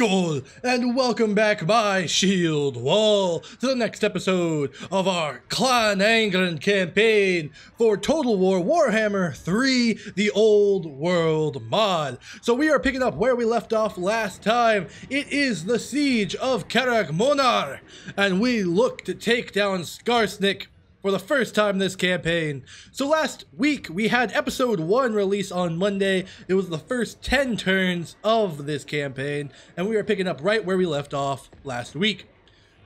Skål, and welcome back, my shield wall, to the next episode of our Clan Angrund campaign for Total War Warhammer 3, the Old World mod. So we are picking up where we left off last time. It is the Siege of Karak Monar, and we look to take down Skarsnik for the first time this campaign. So last week we had episode 1 release on Monday. It was the first 10 turns of this campaign and we are picking up right where we left off last week.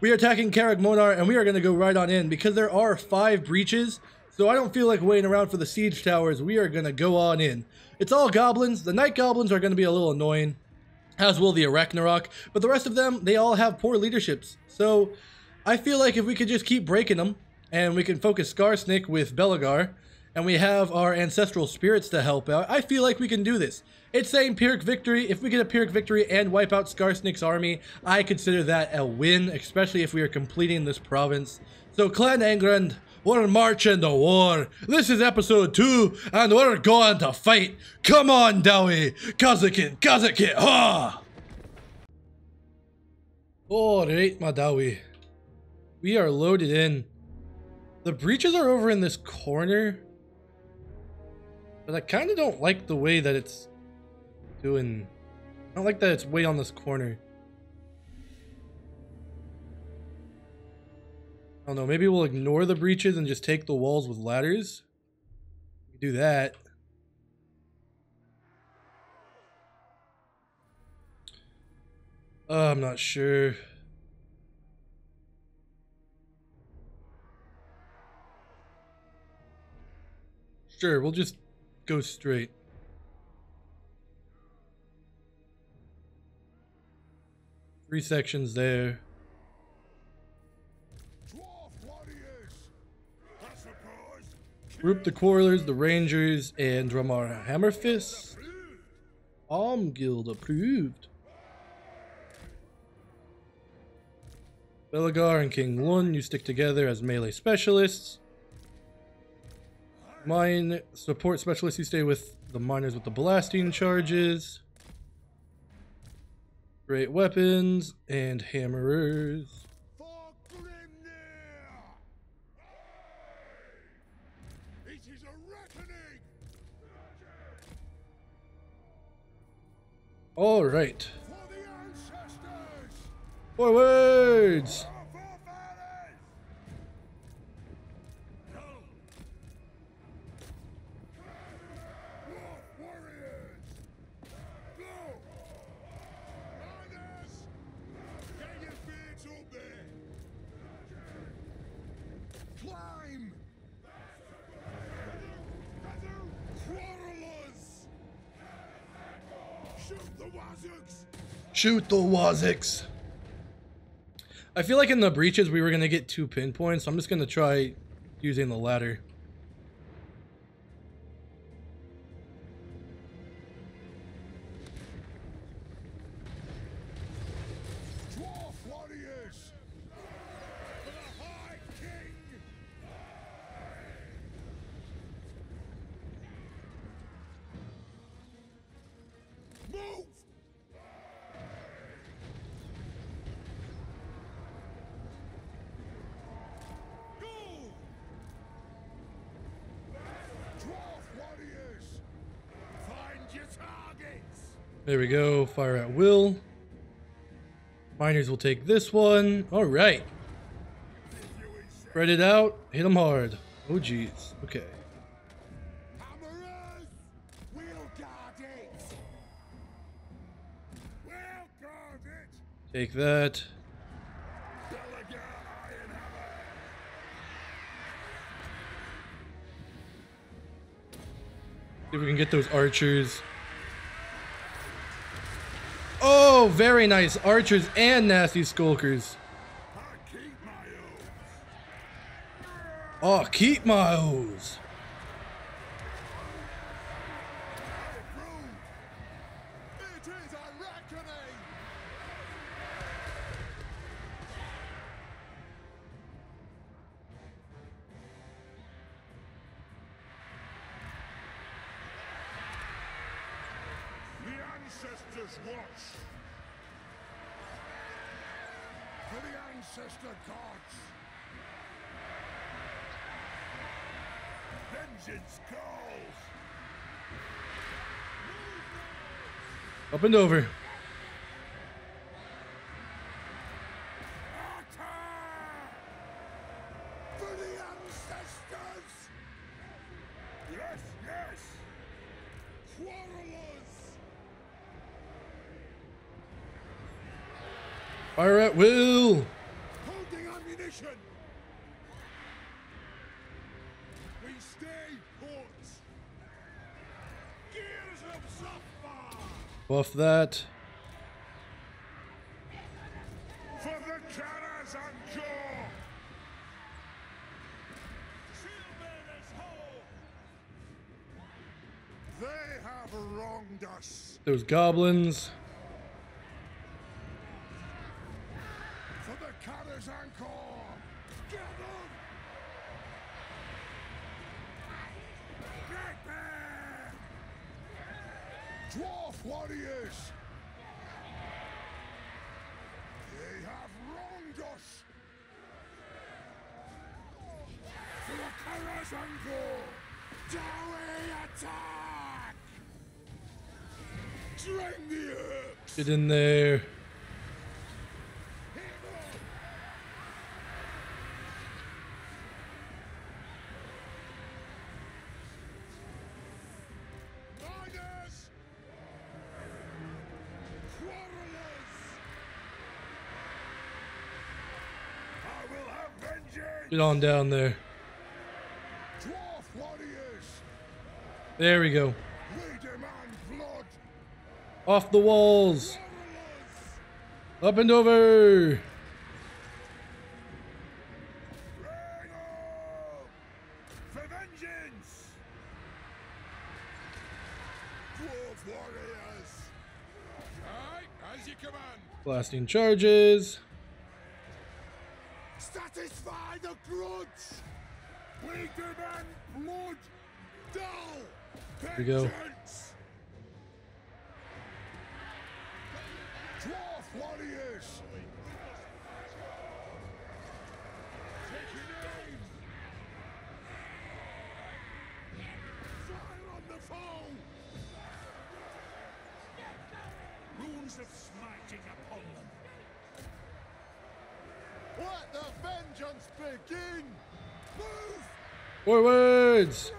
We are attacking Karak Monar and we are going to go right on in because there are 5 breaches. So I don't feel like waiting around for the siege towers. We are going to go on in. It's all goblins. The night goblins are going to be a little annoying as will the Arachnarok, but the rest of them, they all have poor leaderships. So I feel like if we could just keep breaking them, and we can focus Skarsnik with Belegar, and we have our ancestral spirits to help out. I feel like we can do this. It's saying Pyrrhic victory. If we get a Pyrrhic victory and wipe out Skarsnik's army, I consider that a win, especially if we are completing this province. So Clan Angrund, we're marching to war. This is episode two, and we're going to fight. Come on, Dawi. Kazakin, Kazakin, ha! Alright, my Dawi. We are loaded in. The breaches are over in this corner. But I kind of don't like the way that it's doing. I don't like that it's way on this corner. I don't know, maybe we'll ignore the breaches and just take the walls with ladders. We do that. Uh, I'm not sure. Sure, we'll just go straight. Three sections there. Group the Quarrelers, the Rangers, and Dramar Hammerfist. Arm Guild approved. Belegar and King Lun, you stick together as melee specialists. Mine support specialists you stay with the miners with the blasting charges. Great weapons and hammerers. All right. Forwards! Shoot the Waziks! I feel like in the breaches we were going to get two pinpoints, so I'm just going to try using the ladder. There we go. Fire at will. Miners will take this one. All right. Spread it out. Hit them hard. Oh, jeez. Okay. Take that. See if we can get those archers. Oh, very nice. Archers and nasty skulkers. Oh, keep my O's. Up and over. Fire at will. Holding ammunition! We stay put! Gears of Zafar! Buff that. For the Karas and Jaw! They have wronged us. Those goblins. For the and Jaw! Get them! Get them! Dwarf They have wronged us! Dawi attack! Drain the herbs! Get in there. Get on down there. There we go. Off the walls. Up and over. Blasting charges. Smiting upon them! Let the vengeance begin! Move! Forwards.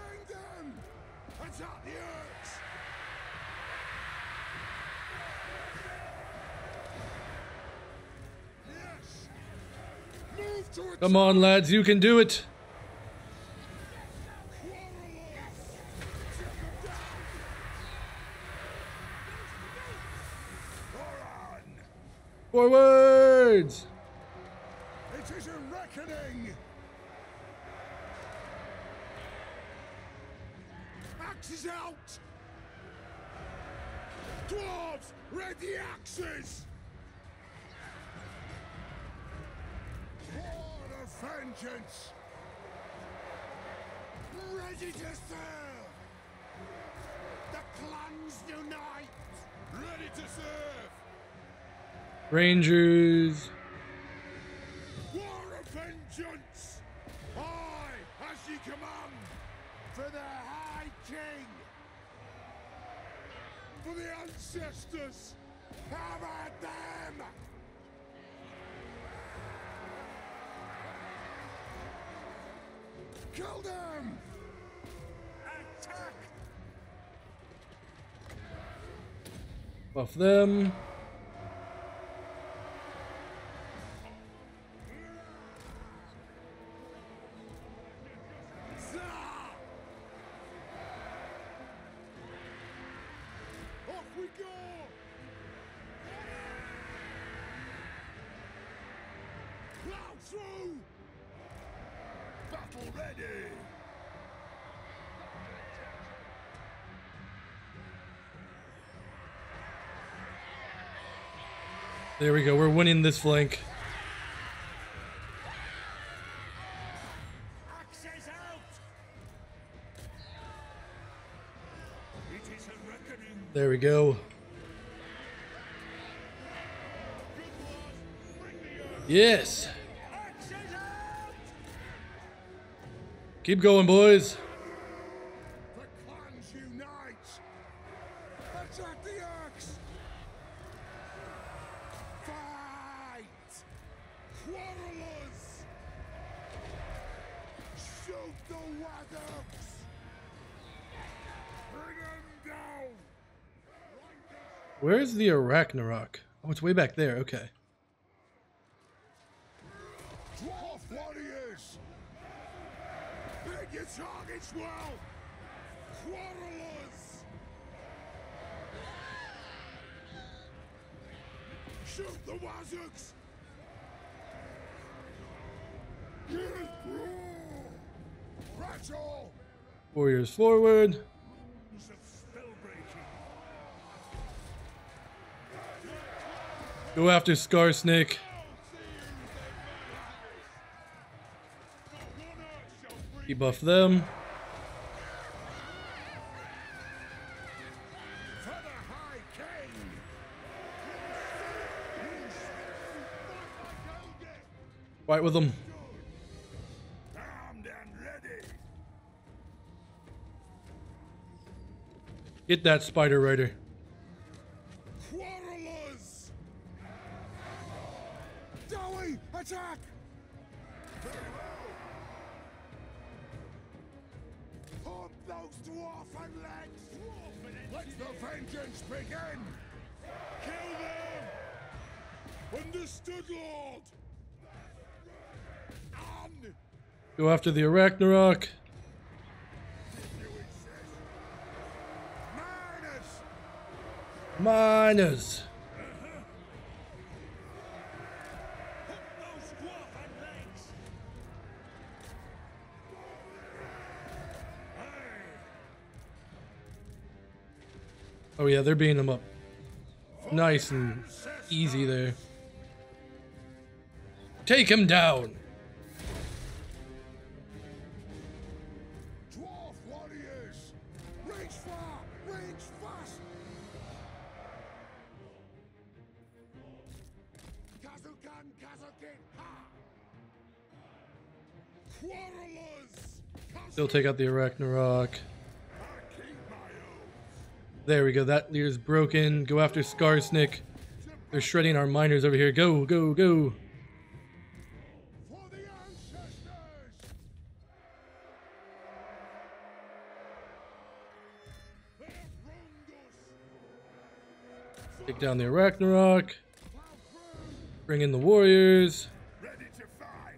Come on, lads. You can do it. Forwards. It is a reckoning! Axes out! Dwarves, ready axes! War of vengeance! Ready to serve! The clans unite! Ready to serve! Rangers. War of vengeance! I, as ye command, for the High King! For the ancestors! Have at them! Kill them! Attack! Buff them. There we go. We're winning this flank. Axes out! It is a reckoning. There we go. Good lord, bring the earth! Yes. Keep going, boys. Where's the Arachnarok? Oh, it's way back there. Okay. Dwarf warriors! Hit your targets well! Quarrelers! Shoot the wazooks! Warriors forward. Go after Skarsnik. Debuff them. Fight with them. Get that Spider Rider. Go after the Arachnarok. Miners! Oh yeah, they're beating them up. Nice and easy there. Take him down. Warriors! Reach far! Reach fast! Kazukan Kazukin Ha! Quarrelers! They'll take out the Arachnarok. There we go. That leader's broken. Go after Skarsnik. They're shredding our miners over here. Go, go, go. Take down the Arachnarok. Bring in the warriors. Ready to fight!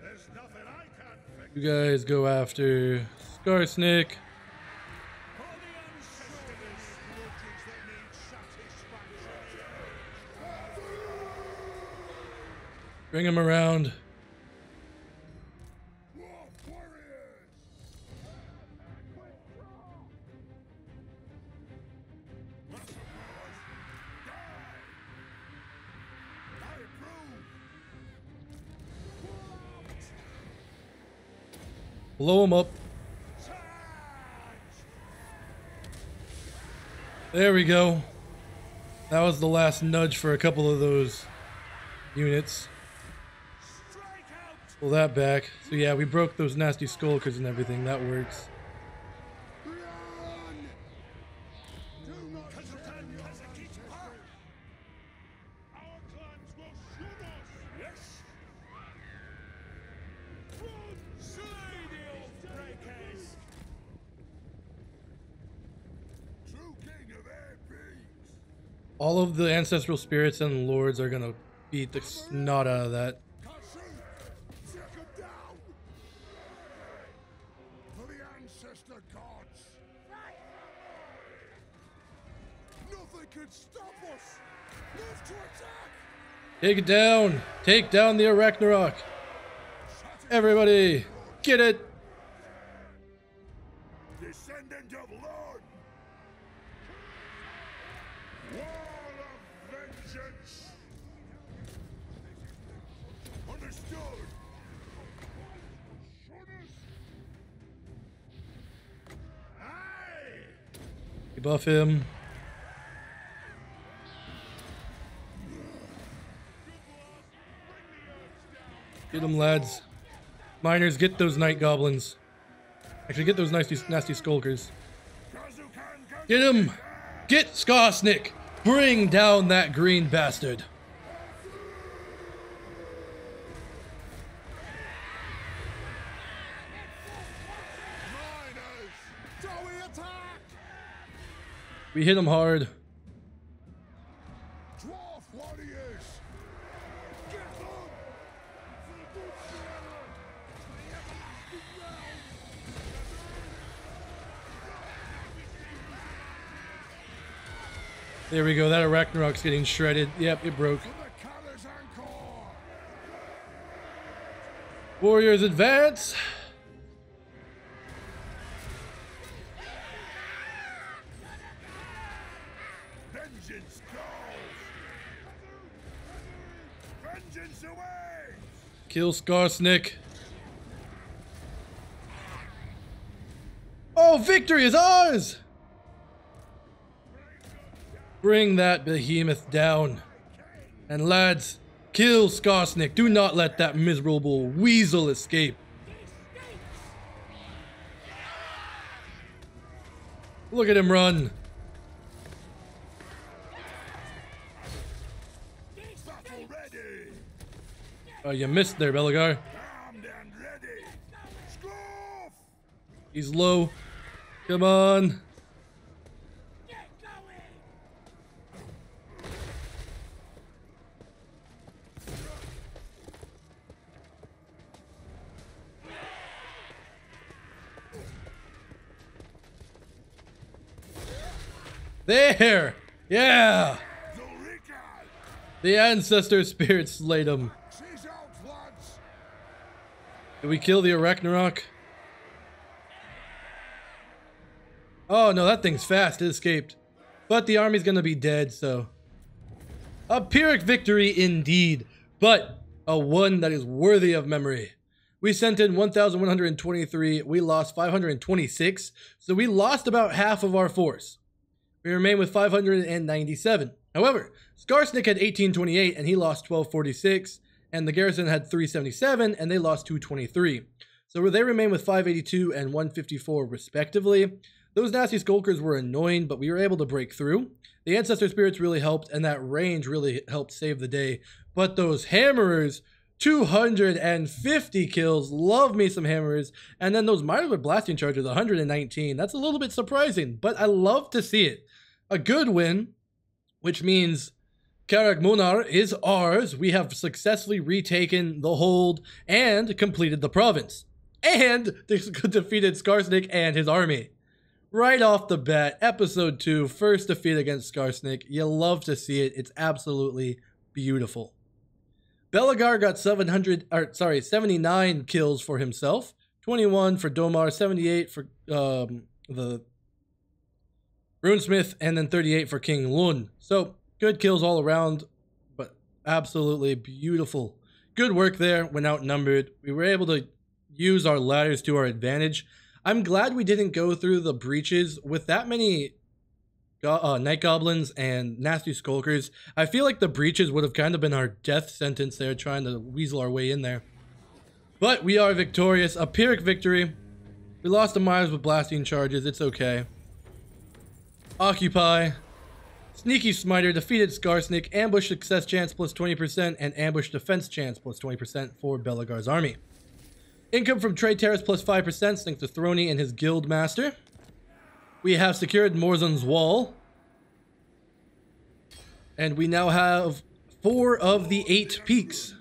There's nothing I can't! You guys go after Skarsnik. For the ancestors! Grudges that need satisfaction! Bring him around. Blow him up. There we go. That was the last nudge for a couple of those units. Pull that back. So yeah, we broke those nasty skulkers and everything. That works. Run! Do not Kazukan Kazakit Our clans will shoot us! Yes! Run! Slay the Oathbreakers! True king of air beings! All of the ancestral spirits and lords are gonna beat the snot out of that. Take it down. Take down the Arachnarok. Everybody, get it. Descendant of Lord! Vengeance! Understood! Him. Get them, lads. Miners, get those night goblins. Actually, get those nasty, nasty skulkers. Get him! Get Skarsnik! Bring down that green bastard! We hit him hard. Dwarf warriors! Get them! There we go. That Arachnarok's getting shredded. Yep, it broke. Warriors advance! Vengeance away! Kill Skarsnik. Oh, victory is ours! Bring that behemoth down. And lads, kill Skarsnik. Do not let that miserable weasel escape. Look at him run. Oh, you missed there, Belegar. He's low. Come on. There! Yeah! The ancestor spirit slayed him. Did we kill the Arachnarok? Oh no, that thing's fast. It escaped. But the army's gonna be dead, so. A Pyrrhic victory indeed, but a one that is worthy of memory. We sent in 1,123, we lost 526, so we lost about half of our force. We remain with 597. However, Skarsnik had 1828 and he lost 1246, and the garrison had 377 and they lost 223. So they remain with 582 and 154 respectively. Those nasty skulkers were annoying, but we were able to break through. The ancestor spirits really helped, and that range really helped save the day. But those hammerers, 250 kills. Love me some hammers. And then those miners with blasting charges, 119. That's a little bit surprising, but I love to see it. A good win, which means Karak Munar is ours. We have successfully retaken the hold and completed the province. And defeated Skarsnik and his army. Right off the bat, episode 2, first defeat against Skarsnik. You love to see it. It's absolutely beautiful. Belegar got 700 or sorry, 79 kills for himself. 21 for Domar, 78 for um, the Runesmith, and then 38 for King Lun. So good kills all around, but absolutely beautiful. Good work there when outnumbered. We were able to use our ladders to our advantage. I'm glad we didn't go through the breaches with that many go- uh, night goblins and nasty skulkers. I feel like the breaches would have kind of been our death sentence there, trying to weasel our way in there. But we are victorious. A Pyrrhic victory. We lost the Myers with blasting charges. It's okay. Occupy. Sneaky Smiter defeated Skarsnik. Ambush success chance plus 20% and ambush defense chance plus 20% for Belegar's army. Income from trade terrace plus 5% thanks to Throny and his guild master. We have secured Morzan's wall. And we now have four of the eight peaks.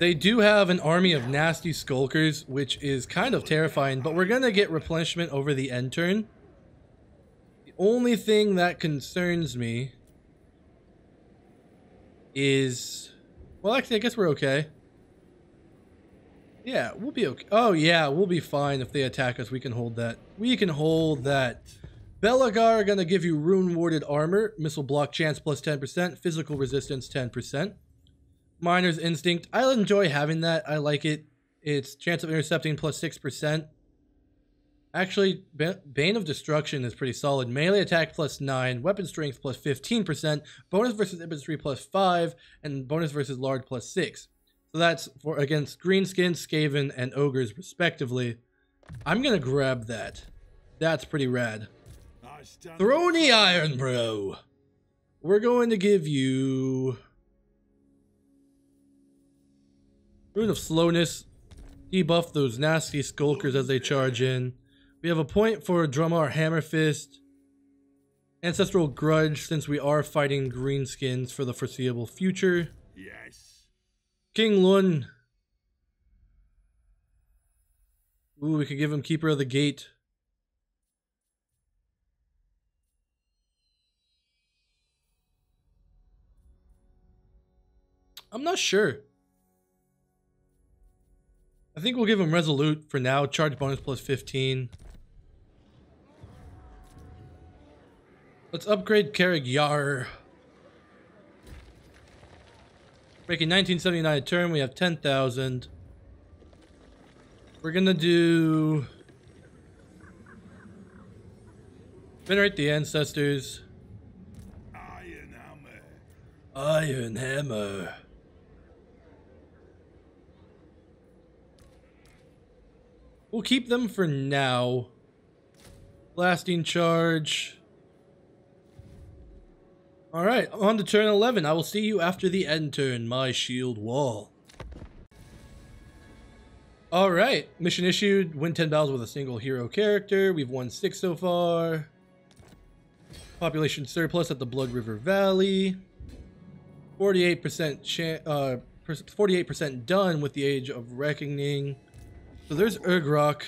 They do have an army of nasty skulkers, which is kind of terrifying, but we're going to get replenishment over the end turn. The only thing that concerns me is... Well, actually, I guess we're okay. Yeah, we'll be okay. Oh, yeah, we'll be fine if they attack us. We can hold that. We can hold that. Belegar gonna give you rune warded armor, missile block chance plus 10%, physical resistance 10%. Miner's instinct. I enjoy having that. I like it. It's chance of intercepting plus 6%. Actually, Bane of Destruction is pretty solid. Melee attack plus 9, weapon strength plus 15%, bonus versus infantry plus 5, and bonus versus large plus 6. So that's for against Greenskin, Skaven, and Ogres respectively. I'm gonna grab that. That's pretty rad. Throny Ironbrow. We're going to give you Rune of Slowness. Debuff those nasty skulkers as they charge in. We have a point for Drumar Hammer Fist. Ancestral Grudge since we are fighting greenskins for the foreseeable future. Yes. King Lun. Ooh, we could give him Keeper of the Gate. I'm not sure. I think we'll give him Resolute for now. Charge bonus plus 15. Let's upgrade Carrick Yar. Making 1979 a turn, we have 10,000. We're gonna do... Venerate the Ancestors. Iron Hammer. Iron Hammer. We'll keep them for now. Blasting charge. Alright, on to turn 11. I will see you after the end turn, my shield wall. Alright, mission issued. Win 10 battles with a single hero character. We've won 6 so far. Population surplus at the Blood River Valley. 48% uh, 48% done with the Age of Reckoning. So there's Urgrok.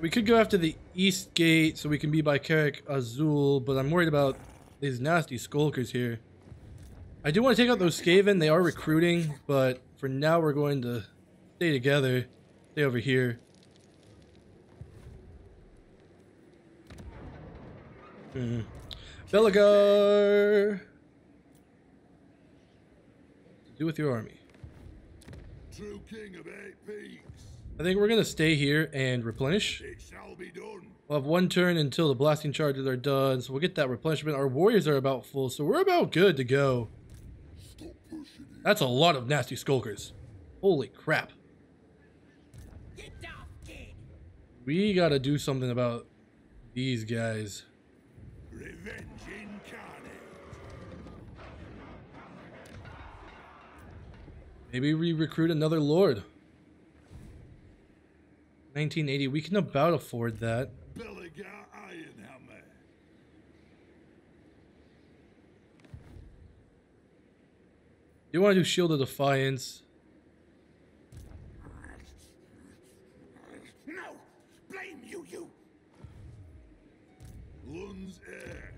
We could go after the East Gate so we can be by Karak Azul, but I'm worried about these nasty skulkers here. I do want to take out those Skaven. They are recruiting, but for now we're going to stay together. Stay over here. Hmm. Belegar! Do with your army. True king of eight peaks. I think we're gonna stay here and replenish. It shall be done. We'll have one turn until the blasting charges are done, so we'll get that replenishment. Our warriors are about full, so we're about good to go. Stop. That's a lot of nasty skulkers. Holy crap. We gotta do something about these guys. Revenge incarnate. Maybe we recruit another lord. 1980, we can about afford that. You want to do Shield of Defiance? No! Blame you, you! Heir. Eh.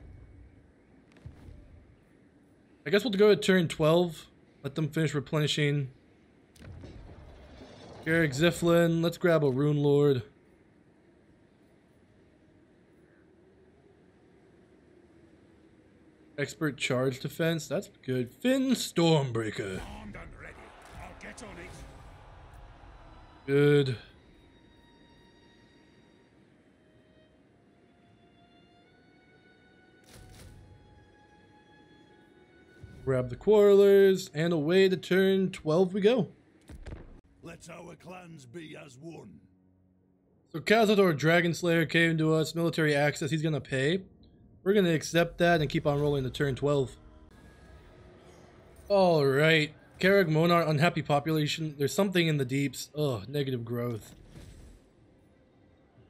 I guess we'll go to turn 12. Let them finish replenishing. Garrick Ziflin, let's grab a Rune Lord. Expert charge defense, that's good. Finn Stormbreaker, Armed and ready. I'll get on it. good. Grab the Quarrelers, and away to turn 12 we go. Let our clans be as one. So Cazador Dragon Slayer came to us, military access, he's gonna pay. We're gonna accept that and keep on rolling to turn 12. Alright. Karag Monar, unhappy population. There's something in the deeps. Ugh, negative growth.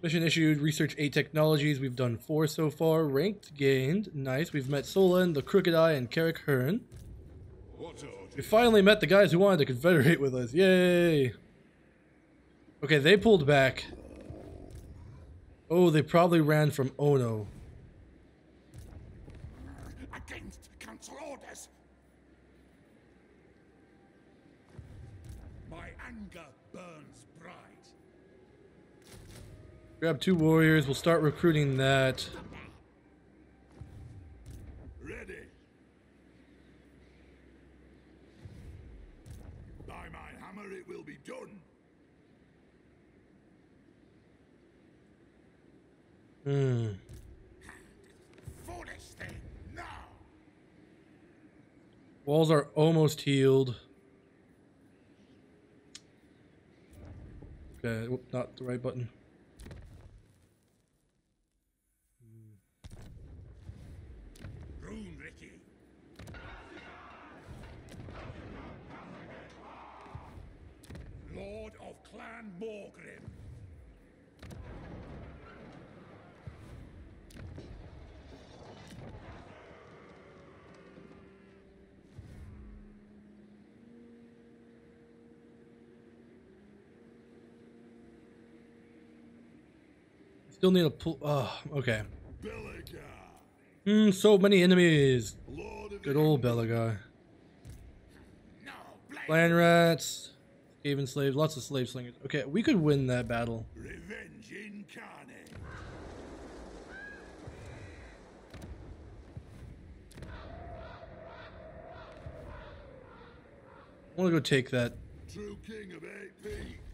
Mission issued, research 8 technologies. We've done 4 so far. Ranked gained. Nice. We've met Solan, the Crooked Eye, and Carrick Hearn. We finally met the guys who wanted to confederate with us. Yay! Okay, they pulled back. Oh, they probably ran from Ono. Grab two warriors. We'll start recruiting that. Ready. By my hammer, it will be done. Hmm. Foolish thing. Now. Walls are almost healed. Okay, not the right button. Still need a pull. Oh, okay. Hmm, so many enemies. Good old Belegar. Land rats. Skaven slaves. Lots of slave slingers. Okay, we could win that battle. Revenge incarnate. I want to go take that. True king of eight peaks.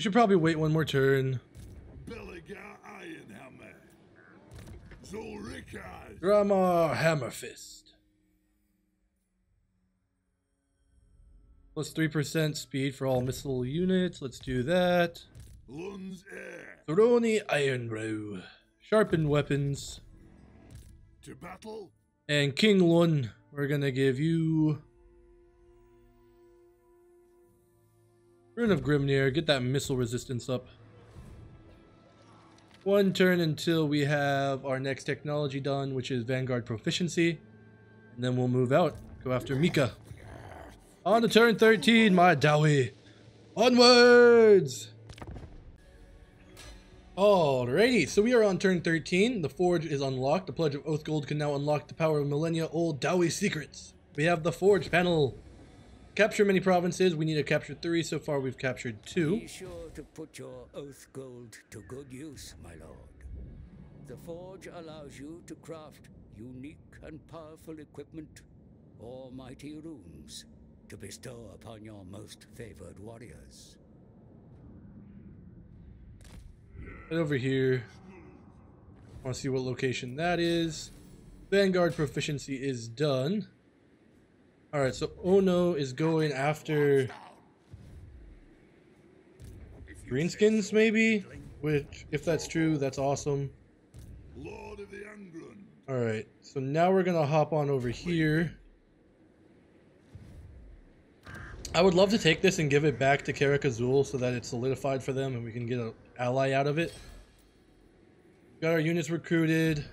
We should probably wait one more turn. Belegar Ironhammer. Zulrikaz. Drama Hammerfist. Plus 3% speed for all missile units. Let's do that. Throny Ironbrow. Sharpened weapons. To battle. And King Lun, we're gonna give you Rune of Grimnir, get that missile resistance up. One turn until we have our next technology done, which is Vanguard Proficiency. And then we'll move out. Go after Mika. On to turn 13, my Dawi. Onwards! Alrighty, so we are on turn 13. The Forge is unlocked. The Pledge of Oath Gold can now unlock the power of millennia old Dawi secrets. We have the Forge panel. Capture many provinces. We need to capture three. So far, we've captured two. Be sure to put your oath gold to good use, my lord. The forge allows you to craft unique and powerful equipment or mighty runes to bestow upon your most favored warriors. Right over here. I want to see what location that is. Vanguard proficiency is done. Alright, so Ono is going after Greenskins, maybe? Which, if that's true, that's awesome. The Alright, so now we're gonna hop on over here. I would love to take this and give it back to Karak Azul so that it's solidified for them and we can get an ally out of it. Got our units recruited.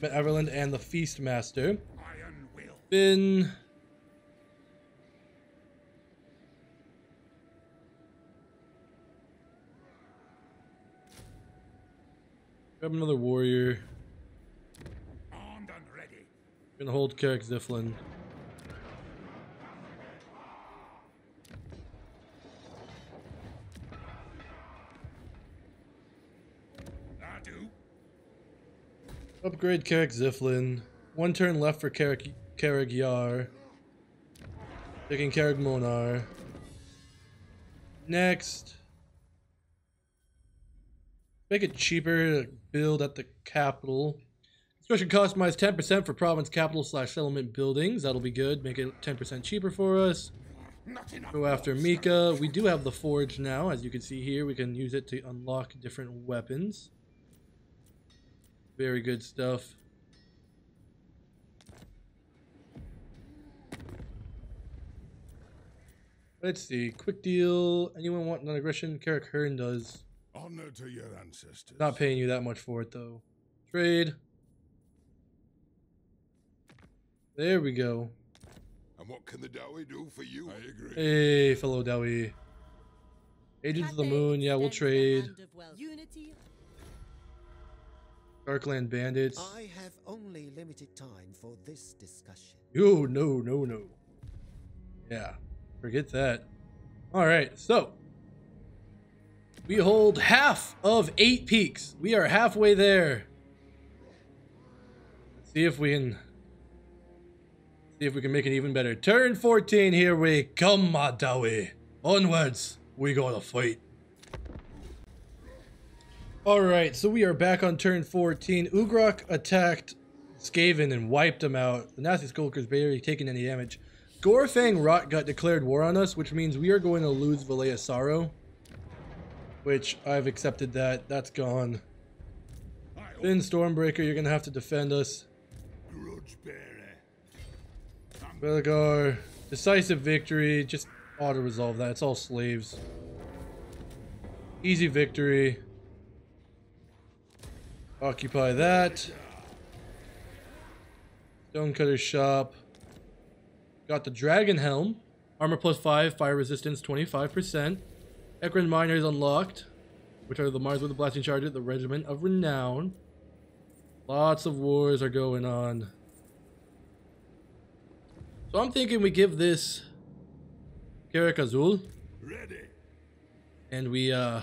Met Averland and the Feast Master. Grab another warrior. Armed and ready. Gonna hold Carrick Ziflin. Upgrade Carrick Ziflin. One turn left for Carrick Carrick Yar. Taking Carrick Monar. Next. Make it cheaper to build at the capital. Construction cost minus 10% for province capital slash settlement buildings. That'll be good. Make it 10% cheaper for us. Go after. Mika. We do have the forge now, as you can see here. We can use it to unlock different weapons. Very good stuff. Let's see. Quick deal. Anyone want an aggression? Carrick Hearn does. Honor to your ancestors. Not paying you that much for it though. Trade. There we go. And what can the Dawi do for you? I agree. Hey, fellow Dawi. Agents of the Moon. Yeah, we'll trade. Unity. Darkland Bandits. I have only limited time for this discussion. No, no, no, no. Yeah, forget that. All right, so we hold half of eight peaks. We are halfway there. Let's see if we can see if we can make it even better. Turn 14, here we come, Madawi. Onwards. we gotta fight. Alright, so we are back on turn 14. Ugrok attacked Skaven and wiped him out. The Nasty Skulker's barely taking any damage. Gorfang Rotgut declared war on us, which means we are going to lose Valea Sorrow. Which, I've accepted that. That's gone. Then Stormbreaker, you're gonna have to defend us. Belegar, decisive victory. Just auto resolve that. It's all slaves. Easy victory. Occupy that. Stonecutter shop. Got the Dragon Helm. Armor plus 5, fire resistance 25%. Ekron is unlocked, which are the Mars with the Blasting Charger, the Regiment of Renown. Lots of wars are going on. So I'm thinking we give this Karak Azul Ready. and we uh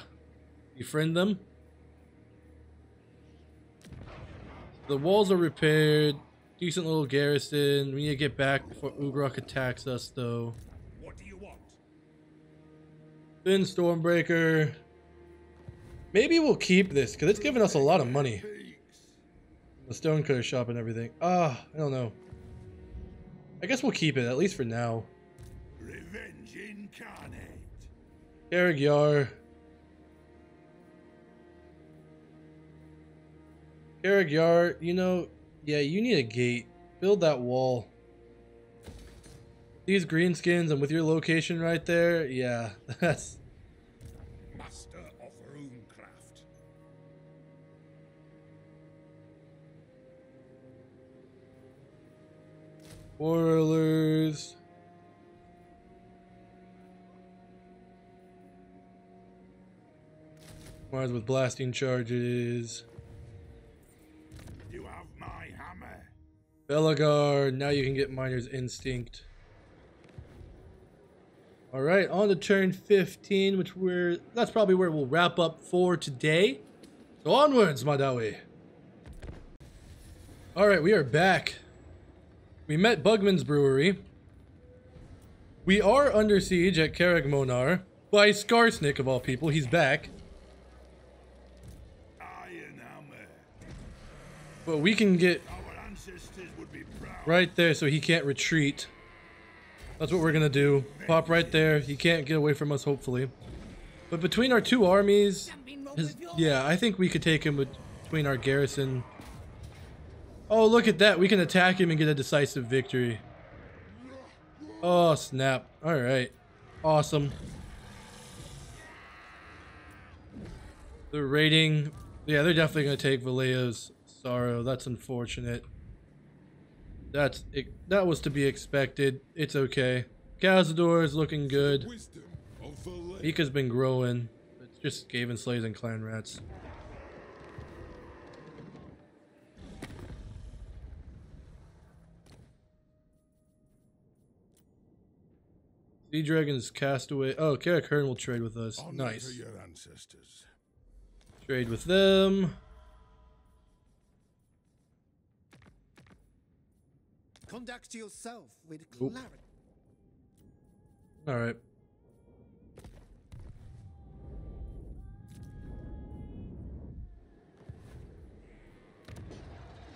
befriend them. The walls are repaired. Decent little garrison. We need to get back before Ugrok attacks us though. Then Stormbreaker. Maybe we'll keep this because it's giving us a lot of money. The Stonecutter shop and everything. Ah, I don't know. I guess we'll keep it, at least for now. Revenge incarnate. Eric Yar. Eric Yar, you know, yeah, you need a gate. Build that wall. These greenskins and with your location right there, yeah, that's Master of runecraft. Boilers. Mars with blasting charges. You have my hammer. Belegar, now you can get Miner's Instinct. Alright, on to turn 15, which we're that's probably where we'll wrap up for today. So onwards, Madawi. Alright, we are back. We met Bugman's Brewery. We are under siege at Karag Monar by Skarsnik of all people. He's back. But we can get Our ancestors would be proud. right there so he can't retreat. That's what we're gonna do. Pop right there. He can't get away from us, hopefully. But between our two armies, his, yeah, I think we could take him between our garrison. Oh, look at that. We can attack him and get a decisive victory. Oh, snap. Alright. Awesome. The rating, yeah, they're definitely going to take Vallejo's sorrow. That's unfortunate. That's that was to be expected. It's okay. Cazador is looking good. Wisdom of the lake. Mika's been growing. It's just Skaven slaves and clan rats. Sea Dragon's Castaway. Oh, Karak Hirn will trade with us. Nice. to your ancestors. Trade with them. Conduct yourself with Oop. clarity. Alright.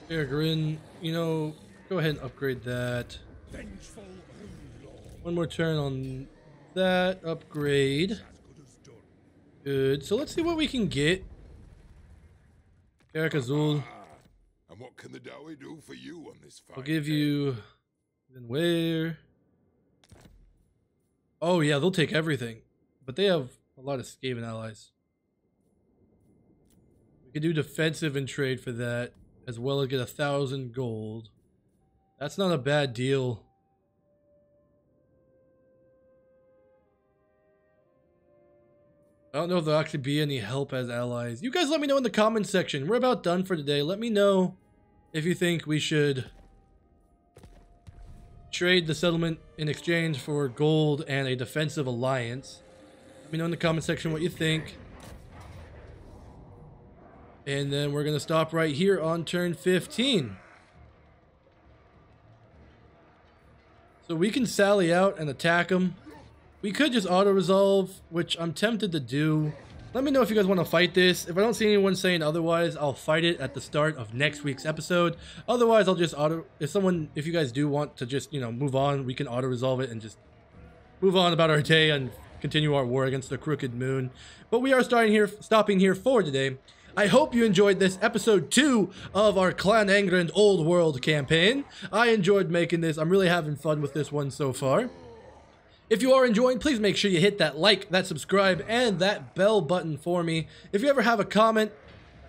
Here, Grin, you know, go ahead and upgrade that. Vengeful rune lord. One more turn on that upgrade. Good as done. Good. So let's see what we can get. Karak Azul, and what can the Dawi do for you on this fight? I'll give you. Then where? Oh yeah, they'll take everything, but they have a lot of Skaven allies. We could do defensive and trade for that, as well as get a thousand gold. That's not a bad deal. I don't know if there'll actually be any help as allies. You guys let me know in the comments section. We're about done for today. Let me know if you think we should trade the settlement in exchange for gold and a defensive alliance. Let me know in the comment section what you think. And then we're going to stop right here on turn 15. So we can sally out and attack them. we could just auto-resolve, which I'm tempted to do. Let me know if you guys want to fight this. If I don't see anyone saying otherwise, I'll fight it at the start of next week's episode. Otherwise, I'll just auto... If someone... If you guys do want to just, you know, move on, we can auto-resolve it and just move on about our day and continue our war against the Crooked Moon. But we are starting here, stopping here for today. I hope you enjoyed this episode two of our Clan Angrund Old World campaign. I enjoyed making this. I'm really having fun with this one so far. If you are enjoying, please make sure you hit that like, that subscribe, and that bell button for me. If you ever have a comment,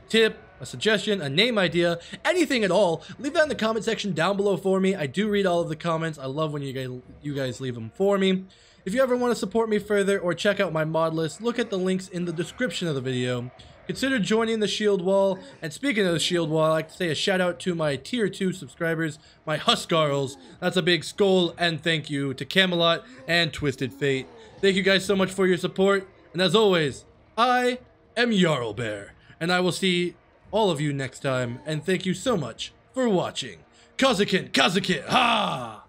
tip, a suggestion, a name idea, anything at all, leave that in the comment section down below for me. I do read all of the comments. I love when you guys, you guys leave them for me. If you ever want to support me further or check out my mod list, look at the links in the description of the video. Consider joining the Shield Wall. And speaking of the Shield Wall, I'd like to say a shout out to my Tier 2 subscribers, my Huscarls. That's a big Skål and thank you to Kaamellotte and Twisted Fate. Thank you guys so much for your support. And as always, I am Jarl Bear. And I will see all of you next time. And thank you so much for watching. Kazakin, Kazakin, ha!